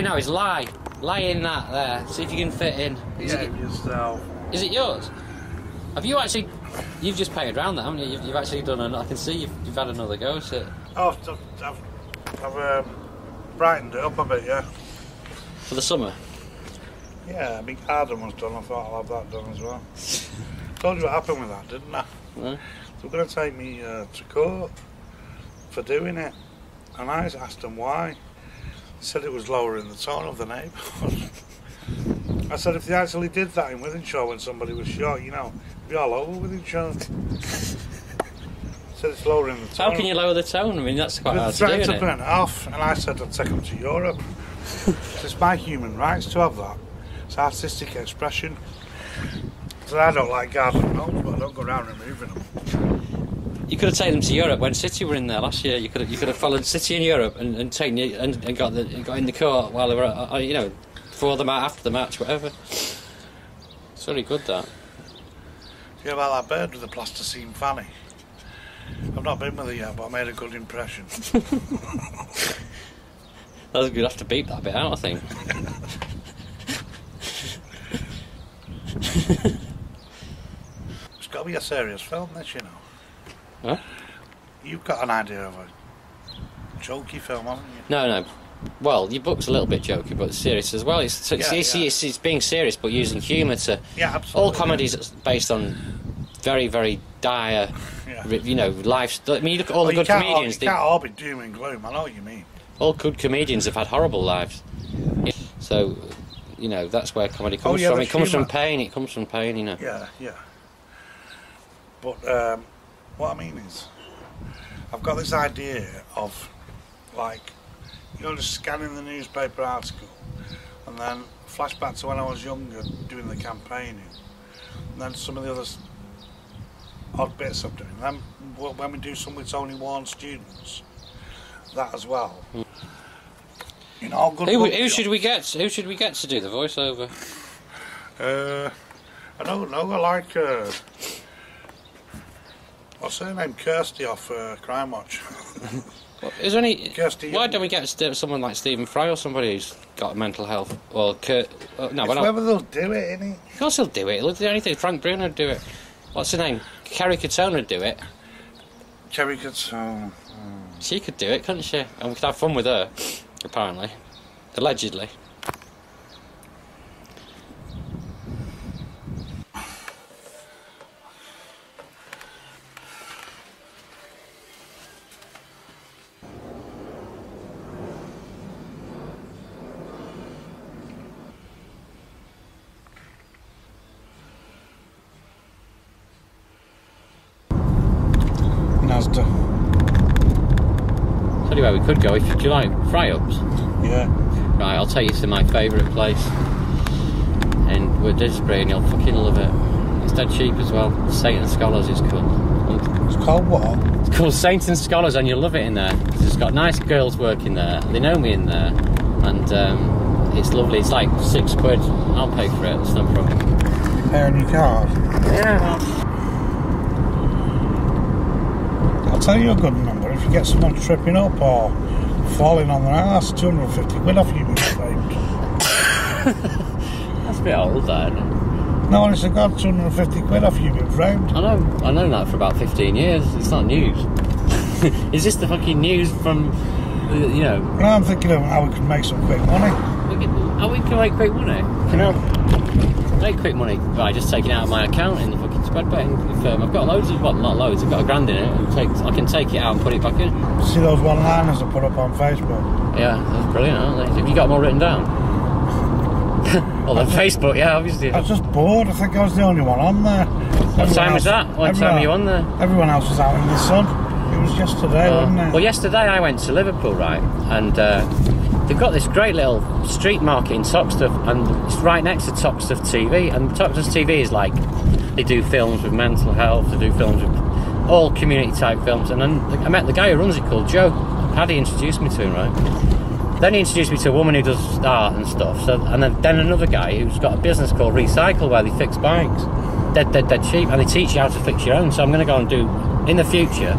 You know, is lie. Lie in that there. See if you can fit in. Is, Behave it, yourself. is it yours? Have you actually? You've just painted around that, haven't you? You've, you've actually done. An, I can see you've, you've had another go at it Oh, I've, I've, I've um, brightened it up a bit, yeah. for the summer. Yeah, I mean, garden was done. I thought I'll have that done as well. Told you what happened with that, didn't I? No? They were going to take me uh, to court for doing it. And I asked them why. They said it was lowering the tone of the neighbourhood. I said if they actually did that in Wythenshawe when somebody was shot, you know, it'd be all over Wythenshawe. said it's lowering the tone. How can you lower the tone? I mean, that's quite They hard to do, threatened isn't to burn it off, and I said I'd take them to Europe. it's my human rights to have that. It's artistic expression. So I don't like garden gnomes, but I don't go around removing them. You could have taken them to Europe when City were in there last year. You could have, you could have followed City in Europe and, and taken and, and got the and got in the court while they were uh, uh, you know before the match, after the match, whatever. It's very good that. Do you know about that bird with the plasticine fanny? I've not been with her yet, but I made a good impression. That's good. Have to beep that bit out, I think. It's got to be a serious film, this, you know. Huh? You've got an idea of a jokey film, haven't you? No, no. Well, your book's a little bit jokey, but serious as well. It's, it's, Yeah, it's, yeah. it's, it's being serious, but using humour to. Yeah, absolutely. All comedies is based on very, very dire, Yeah. you know, life. I mean, you look at all Well, the good can't all- comedians. you they- can't all be doom and gloom. I know what you mean. all good comedians have had horrible lives. So, you know, that's where comedy comes Oh, yeah, from. It comes humour. from pain. It comes from pain, you know. Yeah, yeah. But um, what I mean is, I've got this idea of, like, you know, just scanning the newspaper article, and then flashback to when I was younger doing the campaigning, and then some of the other odd bits I'm doing. Then when we do some with Tony Warren students, that as well. You know, good Who, who should we get? Who should we get to do the voiceover? Uh, I don't know. I like. Uh, what's her name? Kirsty off uh, Crime Watch. Is there any? Kirsty Why don't we get someone like Stephen Fry or somebody who's got mental health? Or Kurt? Uh, no, It's whether they'll do it, innit? Of course he'll do it. Do anything. Frank Bruno would do it. What's her name? Kerry Katona would do it. Cherry cuts. Oh, She could do it, couldn't she? And we could have fun with her. Apparently, allegedly. Nasda. Tell you where we could go if you, do you like fry ups. Yeah. Right, I'll take you to my favourite place And we're Woodisbury and you'll fucking love it. It's dead cheap as well. Saint and Scholars is called. It's called what? It's called Saint and Scholars and you'll love it in there. It's got nice girls working there. They know me in there. And um, it's lovely. It's like six quid. I'll pay for it. It's no problem. On your card. Yeah. I'll tell you a good number. If you get someone tripping up or falling on their ass, 250 quid off you. That's a bit old, that. isn't it? No, to God, 250 quid off you, being framed. I know. I know that for about 15 years. It's not news. Is this the fucking news from, uh, you know, Now I'm thinking of how we can make some quick money. We can, oh, we can make quick money. Can I make quick money by just taking out of my account in the spread betting firm? I've got loads of, well, not loads. I've got a grand in it. And take, I can take it out and put it back in. See those one-liners I put up on Facebook? Yeah, that's brilliant, aren't they? Have you got them all written down? well, on Facebook, yeah, obviously. I was just bored. I think I was the only one on there. What time was that? What time were you on there? Everyone else was out in the sun. It was yesterday, Uh, wasn't it? well, yesterday I went to Liverpool, right, and uh, they've got this great little street market in Toxteth, and it's right next to Toxteth TV. And Toxteth TV is like they do films with mental health, they do films with all community type films. And then I met the guy who runs it called Joe. Paddy introduced me to him, right? Then he introduced me to a woman who does art and stuff. So, and then, then another guy who's got a business called Recycle where they fix bikes, dead, dead cheap, and they teach you how to fix your own. So I'm going to go and do in the future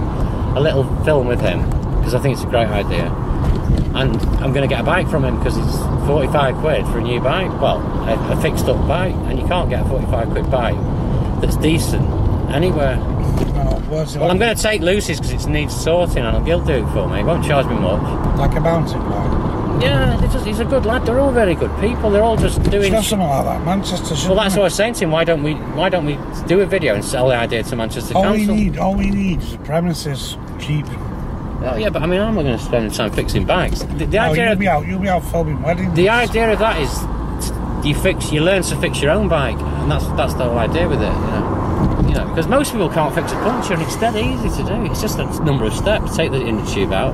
a little film with him because I think it's a great idea. and I'm going to get a bike from him because it's 45 quid for a new bike. Well, a, a fixed up bike, and you can't get a 45 quid bike that's decent anywhere. It Well, I'm going to take Lucy's because it needs sorting, and he'll do it for me. He won't charge me much. like a mountain bike. Yeah, he's, just, he's a good lad. They're all very good people. They're all just It's doing. got something like that. Manchester. Well, that's what I was saying to him. Why don't we? Why don't we do a video and sell the idea to Manchester All we need, all we need is the premises cheap. Oh yeah, but I mean, I'm not going to spend time fixing bikes. The, the Oh, idea, you'll of, be out. You'll be out filming weddings. the idea of that is you fix, you learn to fix your own bike, and that's that's the whole idea with it. You know, you know, because most people can't fix a puncture, and it's dead easy to do. It's just a number of steps. Take the inner tube out,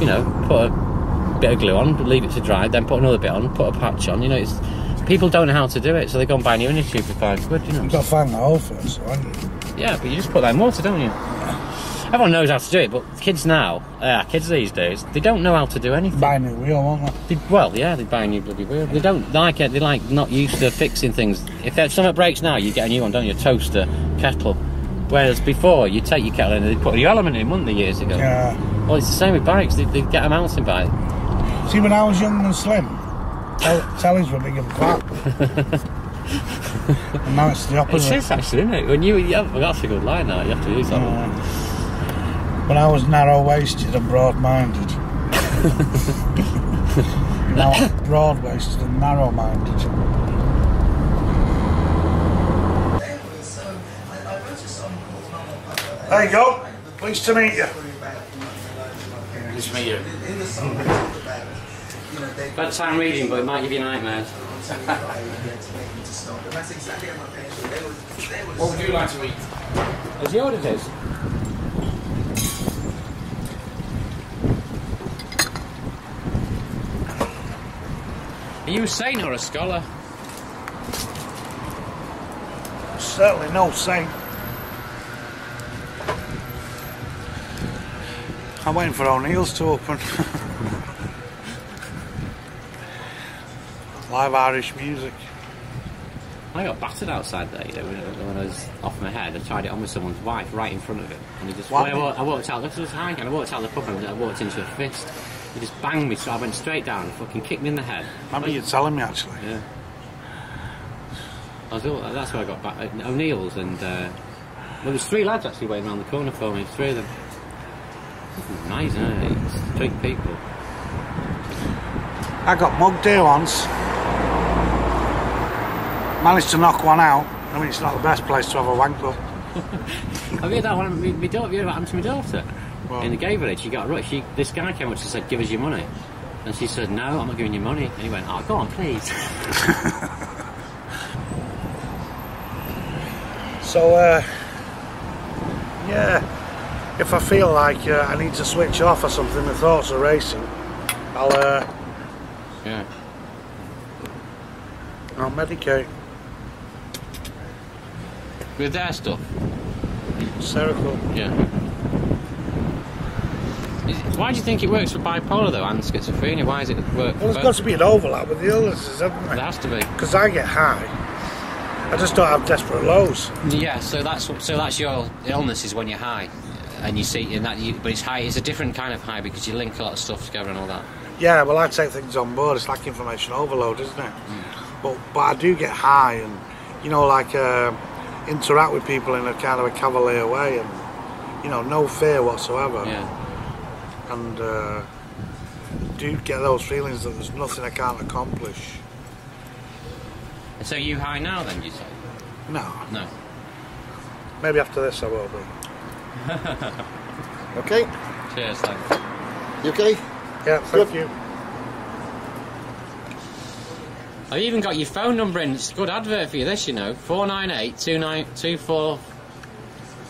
you know, put a bit of glue on, leave it to dry, then put another bit on, put a patch on. You know, it's people don't know how to do it, so they go and buy a new inner tube for five quid. You know. You've got to find the hole first, you? Yeah, but you just put that in water, don't you? Everyone knows how to do it, but kids now, yeah, kids these days, they don't know how to do anything. Buy a new wheel, won't they? They, well, yeah, they buy a new bloody wheel. They don't like it. They like not used to fixing things. If there's something breaks now, you get a new one, don't you? A toaster, kettle. Whereas before, you take your kettle in and they put a new element in, wouldn't they, years ago? Yeah. Well, it's the same with bikes. They, they get a mountain bike. See, when I was young and slim, tel- tellies were big and fat. and now it's the opposite. is actually, isn't it? When you, yeah, well, that's a good line. Now you have to use that one. When I was narrow waisted and broad minded. now I'm broad waisted and narrow minded. There you go. Pleased to meet you. Just me, you. Bedtime reading, but it might give you nightmares. What would you like to eat? Has he ordered his? You a saint or a scholar? Certainly no saint. I'm waiting for O'Neill's to open. Live Irish music. I got battered outside there, you know, when, when I was off my head. I tried it on with someone's wife right in front of him. And he just? I, walked, I walked out, this was high, and I walked out the pub and I walked into a fist. He just banged me, so I went straight down and fucking kicked me in the head. Remember you telling me actually. Yeah. I was all, that's where I got back. uh, O'Neill's and uh, well, there's three lads actually waiting around the corner for me. Three of them. Nice? It's Treat people. I got mugged here once. Managed to knock one out. I mean, it's not the best place to have a wank up. Have you heard that one? My, my daughter, have you heard what happened to my daughter? In the gay village, she got rushed. She, this guy came up and said, "Give us your money," and she said, "No, I'm not giving you money." And he went, "Oh, go on, please." So, uh, yeah, if I feel like uh, I need to switch off or something, my thoughts are racing, I'll, uh, yeah. I'll medicate. With their stuff. Seroquel. Yeah. Is Why do you think it works for bipolar though and schizophrenia? Why does it work? Well, there's got to be an overlap with the illnesses, hasn't There there? has to be. Because I get high. I just don't have desperate lows. Yeah, so that's so that's your illness is when you're high, and you see and that. You, but it's high. It's a different kind of high because you link a lot of stuff together and all that. Yeah, well, I take things on board. It's like information overload, isn't it? But but I do get high and you know, like uh, interact with people in a kind of a cavalier way, and you know, no fear whatsoever. Yeah. And uh, do get those feelings that there's nothing I can't accomplish. And so you high now then? You say? No, No. maybe after this I will be. Okay, Cheers. Thanks. you okay? Yeah, thank you. I've even got your phone number in. It's a good advert for you. This, you know, four nine eight two nine two four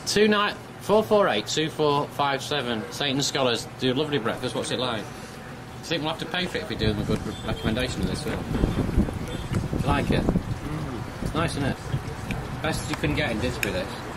two nine four four eight two four five seven. Satan Scholars do a lovely breakfast. What's it like? I think we'll have to pay for it if we do them a good recommendation of this film? Like it? It's nice, isn't it? Best you couldn't get in Didsbury. This.